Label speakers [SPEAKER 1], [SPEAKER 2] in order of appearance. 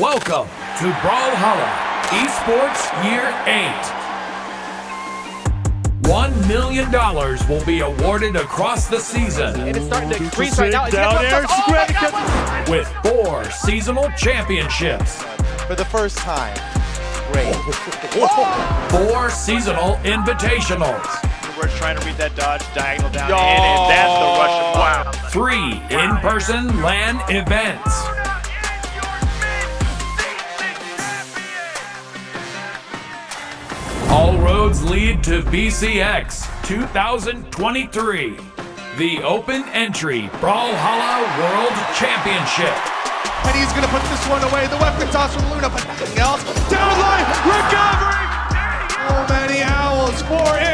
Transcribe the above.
[SPEAKER 1] Welcome to Brawlhalla Esports Year 8. $1 million will be awarded across the season.
[SPEAKER 2] And it's starting to increase right now.
[SPEAKER 3] Down
[SPEAKER 2] gonna
[SPEAKER 3] air,
[SPEAKER 2] oh my God.
[SPEAKER 1] with four seasonal championships,
[SPEAKER 4] for the first time. Great.
[SPEAKER 1] four seasonal invitationals,
[SPEAKER 3] We're trying to read that dodge diagonal down
[SPEAKER 4] Yo.
[SPEAKER 3] and that's the Russian. Wow.
[SPEAKER 1] three in person LAN events, All roads lead to BCX 2023, the open entry Brawlhalla World Championship.
[SPEAKER 4] And he's going to put this one away. The weapon toss from Luna, but nothing else. Down line, recovery. So many owls for Impala,